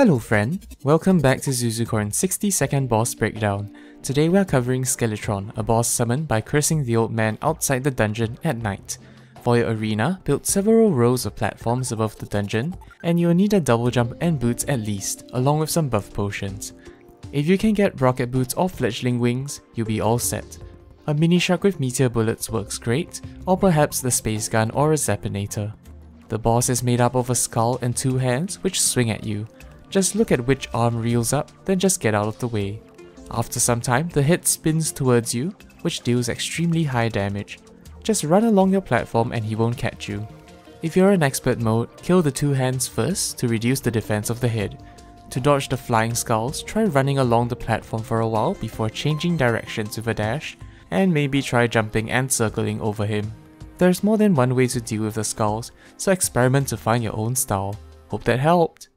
Hello friend, welcome back to Zuzucorn's 60 second boss breakdown. Today we are covering Skeletron, a boss summoned by cursing the old man outside the dungeon at night. For your arena, build several rows of platforms above the dungeon, and you'll need a double jump and boots at least, along with some buff potions. If you can get rocket boots or fledgling wings, you'll be all set. A mini shark with meteor bullets works great, or perhaps the space gun or a Zapinator. The boss is made up of a skull and two hands which swing at you. Just look at which arm reels up, then just get out of the way. After some time, the head spins towards you, which deals extremely high damage. Just run along your platform and he won't catch you. If you're in expert mode, kill the two hands first to reduce the defense of the head. To dodge the flying skulls, try running along the platform for a while before changing directions with a dash, and maybe try jumping and circling over him. There's more than one way to deal with the skulls, so experiment to find your own style. Hope that helped!